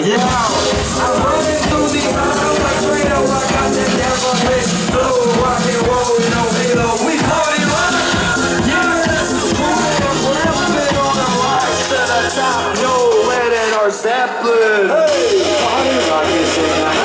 Yeah, I'm running through these highways, we know I got the devil bitch blue, rock and roll, no halo, we call it rock. Yeah, that's the on the rise to the top. Zeppelin. Hey! Party